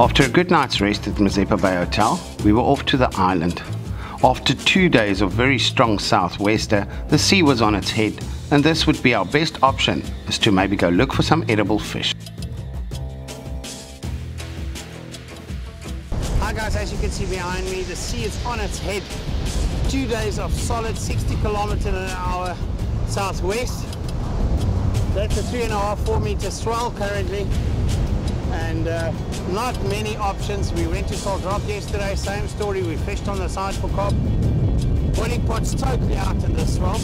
After a good night's rest at the Mazeppa Bay Hotel, we were off to the island. After two days of very strong southwester, the sea was on its head, and this would be our best option, is to maybe go look for some edible fish. Hi guys, as you can see behind me, the sea is on its head. Two days of solid 60 kilometers an hour southwest. That's a three and a half, four meter swell currently and uh, not many options. We went to Salt Rock yesterday, same story. We fished on the side for cob. Boiling pot's totally out in this swamp.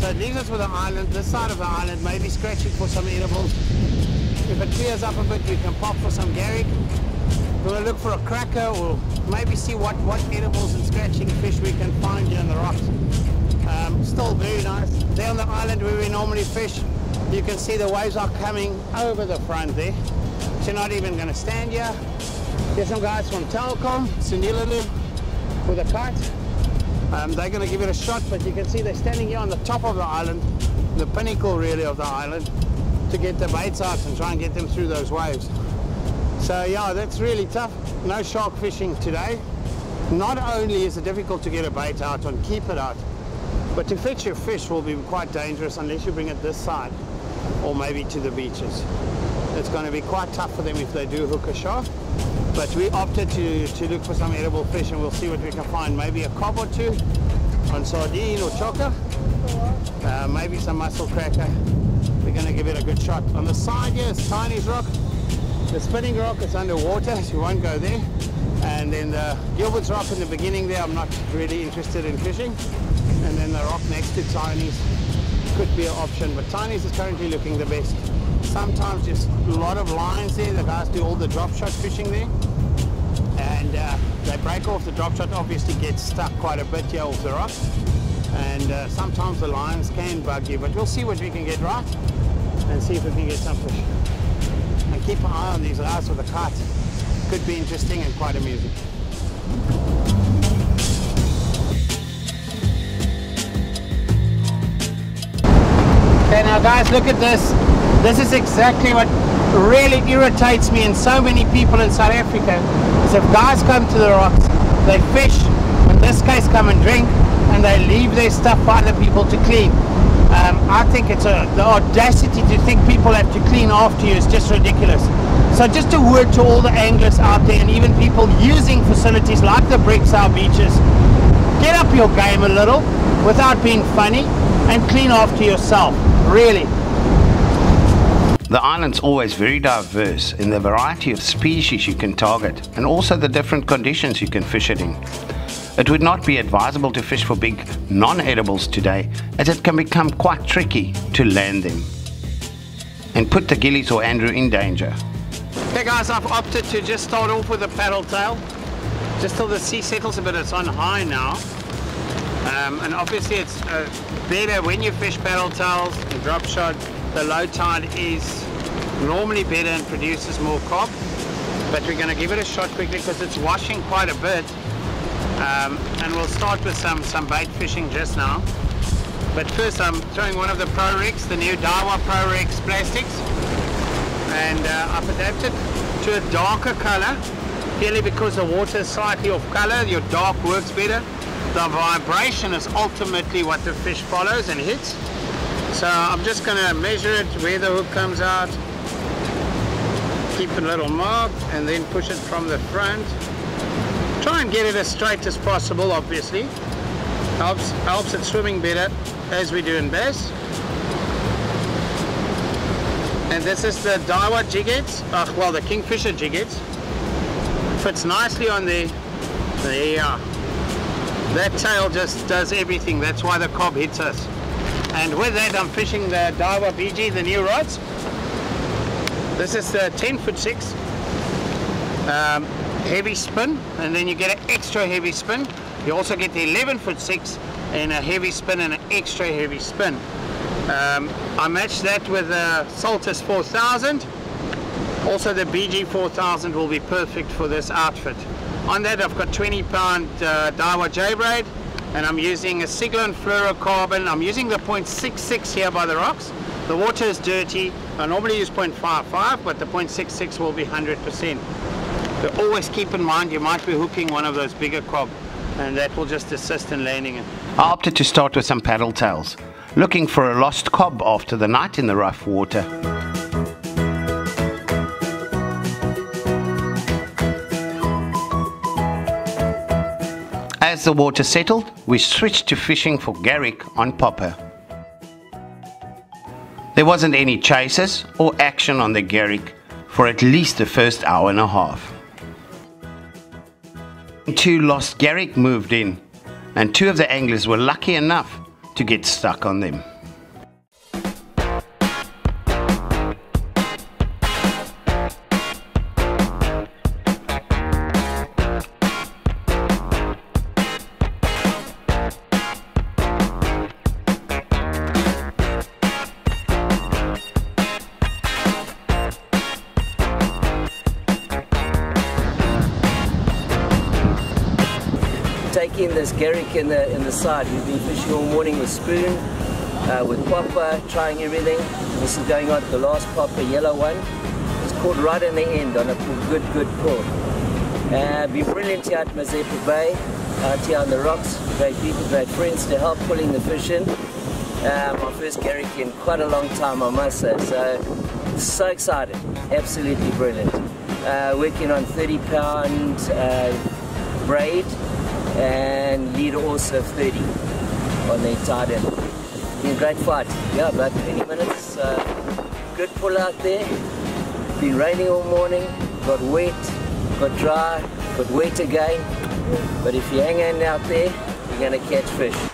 So it leaves us with an island, this side of the island, maybe scratching for some edibles. If it clears up a bit, we can pop for some garrick. We'll look for a cracker or maybe see what, what edibles and scratching fish we can find here in the rocks. Um, still very nice. There on the island where we normally fish, you can see the waves are coming over the front there. They're not even going to stand here. There's some guys from Telkom, Sunilalu, with a kite. Um, they're going to give it a shot, but you can see they're standing here on the top of the island, the pinnacle really of the island, to get the baits out and try and get them through those waves. So yeah, that's really tough. No shark fishing today. Not only is it difficult to get a bait out and keep it out, but to fetch your fish will be quite dangerous unless you bring it this side or maybe to the beaches it's going to be quite tough for them if they do hook a shark. But we opted to, to look for some edible fish and we'll see what we can find. Maybe a cob or two on sardine or choker. Uh, maybe some mussel cracker. We're going to give it a good shot. On the side here is Tiny's rock. The spinning rock is underwater, so we won't go there. And then the Gilbert's rock in the beginning there, I'm not really interested in fishing. And then the rock next to Tiny's could be an option, but Tiny's is currently looking the best sometimes just a lot of lines there. The guys do all the drop shot fishing there. And uh, they break off the drop shot, obviously gets stuck quite a bit here off the rock. And uh, sometimes the lines can bug you, but we'll see what we can get right and see if we can get some fish. And keep an eye on these guys with the kite. Could be interesting and quite amusing. Okay, now guys, look at this. This is exactly what really irritates me and so many people in South Africa is if guys come to the rocks, they fish, in this case come and drink, and they leave their stuff for other people to clean. Um, I think it's a, the audacity to think people have to clean after you is just ridiculous. So just a word to all the anglers out there and even people using facilities like the Brexau beaches, get up your game a little without being funny and clean after yourself, really. The island's always very diverse in the variety of species you can target and also the different conditions you can fish it in. It would not be advisable to fish for big non-edibles today as it can become quite tricky to land them and put the gillies or Andrew in danger. Hey guys, I've opted to just start off with a paddle tail just till the sea settles a bit, it's on high now. Um, and obviously it's uh, better when you fish paddle tails and drop shot the low tide is normally better and produces more cob but we're going to give it a shot quickly because it's washing quite a bit. Um, and we'll start with some some bait fishing just now. But first I'm throwing one of the Pro Rex, the new Daiwa Pro Rex plastics. And uh, I've adapted to a darker color purely because the water is slightly off color your dark works better the vibration is ultimately what the fish follows and hits so I'm just going to measure it where the hook comes out, keep a little mark and then push it from the front. Try and get it as straight as possible obviously. Helps, helps it swimming better as we do in bass. And this is the Daiwa jig heads, uh, well the Kingfisher jig heads. Fits nicely on. There you are. That tail just does everything, that's why the cob hits us. And with that, I'm fishing the Daiwa BG, the new rods. This is the 10 foot 6 um, heavy spin, and then you get an extra heavy spin. You also get the 11 foot 6 and a heavy spin and an extra heavy spin. Um, I matched that with the Saltist 4000. Also the BG 4000 will be perfect for this outfit. On that I've got 20 pound uh, Daiwa J-braid and I'm using a Siglent fluorocarbon. I'm using the 0.66 here by the rocks. The water is dirty. I normally use 0.55, but the 0.66 will be 100%. But always keep in mind you might be hooking one of those bigger crab and that will just assist in landing it. I opted to start with some paddle tails, looking for a lost cob after the night in the rough water. As the water settled, we switched to fishing for Garrick on Popper. There wasn't any chases or action on the Garrick for at least the first hour and a half. Two lost Garrick moved in, and two of the anglers were lucky enough to get stuck on them. Garrick in the in the side. We've been fishing all morning with spoon, uh, with popper, trying everything. This is going on to the last popper, yellow one. It's caught right in the end on a good, good pull. Uh, been brilliant here at Mazeppa Bay, out here on the rocks. Great people, great friends to help pulling the fish in. Uh, my first Garrick in quite a long time, I must say. So, so excited, absolutely brilliant. Uh, working on 30 pound uh, braid and lead also 30 on the tied in. Been a great fight. Yeah, about 20 minutes. Uh, good pull out there. Been raining all morning. Got wet, got dry, got wet again. But if you hang in out there, you're going to catch fish.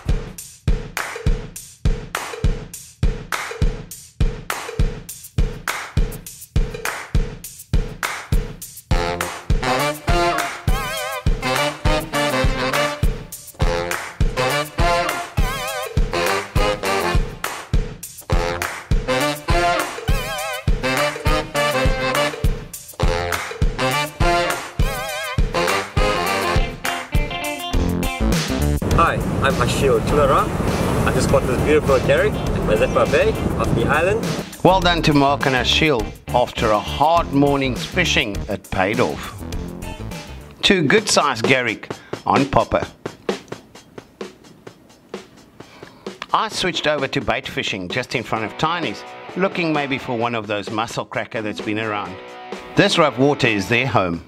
Hi, I'm Ashio Tulara. I just bought this beautiful Garrick at Mazeppa Bay off the island. Well done to Mark and Ashil. After a hard morning's fishing, it paid off. Two good sized Garrick on Popper. I switched over to bait fishing just in front of Tiny's, looking maybe for one of those mussel cracker that's been around. This rough water is their home.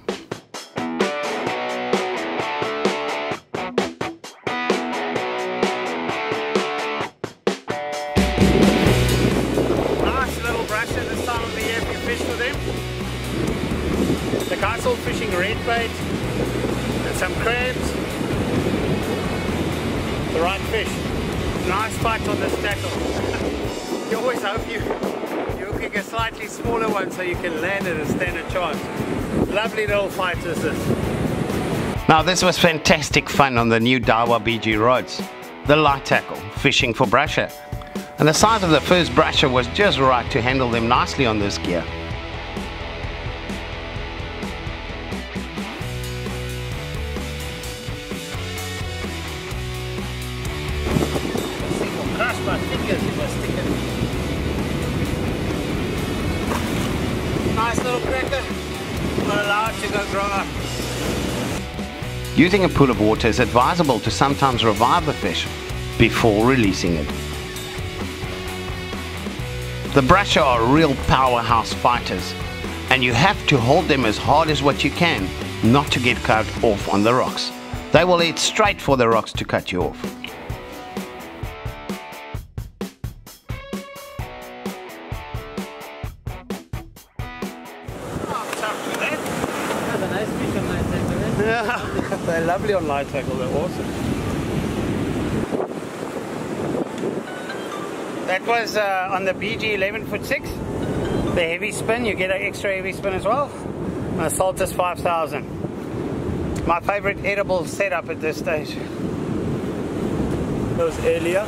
The right fish. Nice fight on this tackle. you always hope you, you're hooking a slightly smaller one so you can land it and stand a chance. Lovely little fight is this. Now this was fantastic fun on the new Daiwa BG rods. The light tackle, fishing for brusher. And the size of the first brusher was just right to handle them nicely on this gear. Up. Using a pool of water is advisable to sometimes revive the fish before releasing it. The brusher are real powerhouse fighters and you have to hold them as hard as what you can not to get cut off on the rocks. They will head straight for the rocks to cut you off. That. Yeah, they're lovely on light tackle, they're awesome. That was uh, on the BG 11 foot 6. The heavy spin, you get an extra heavy spin as well. The Saltist 5000. My favorite edible setup at this stage. That was earlier.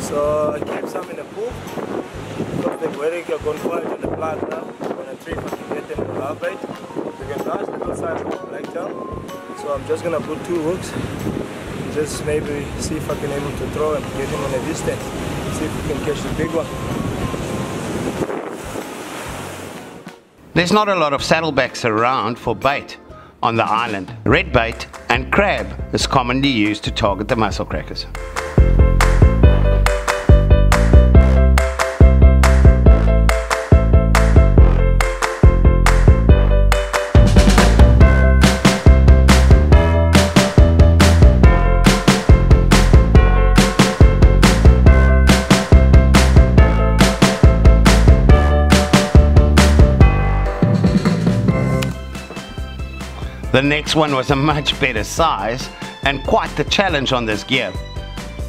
So I kept some in the pool. Because they're wearing a gunfight in the plant now. When I tree if I can get them to. So I'm just gonna put two hooks. Just maybe see if I can able to throw and get him in a distance. See if we can catch the big one. There's not a lot of saddlebacks around for bait on the island. Red bait and crab is commonly used to target the mussel crackers. The next one was a much better size and quite the challenge on this gear.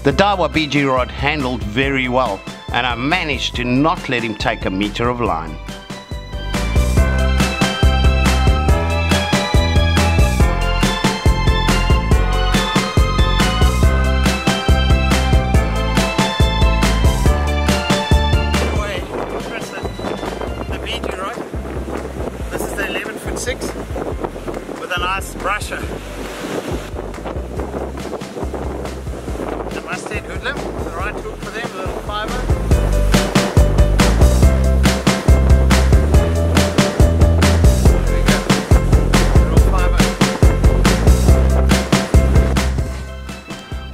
The Daiwa BG rod handled very well and I managed to not let him take a meter of line.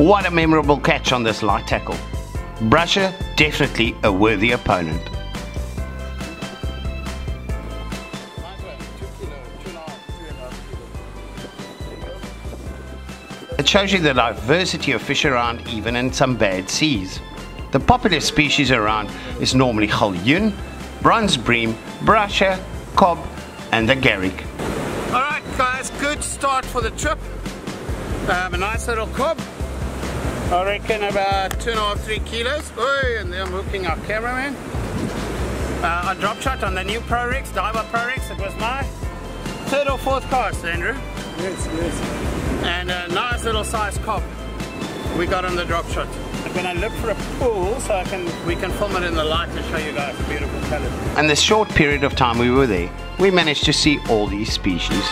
What a memorable catch on this light tackle. Brusher definitely a worthy opponent. It shows you the diversity of fish around even in some bad seas. The popular species around is normally Galjoen, bronze bream, brusher, cob and the garrick. Alright guys, good start for the trip. Um, a nice little cob. I reckon about two and a half, three kilos. Oy, and then I'm hooking our cameraman. Uh, on drop shot on the new ProRex, Daiwa ProRex. It was my third or fourth cast, Andrew. Yes, yes. And a nice little size cob we got on the drop shot. I'm gonna look for a pool so I can we can film it in the light and show you guys the beautiful colors. And the short period of time we were there, we managed to see all these species.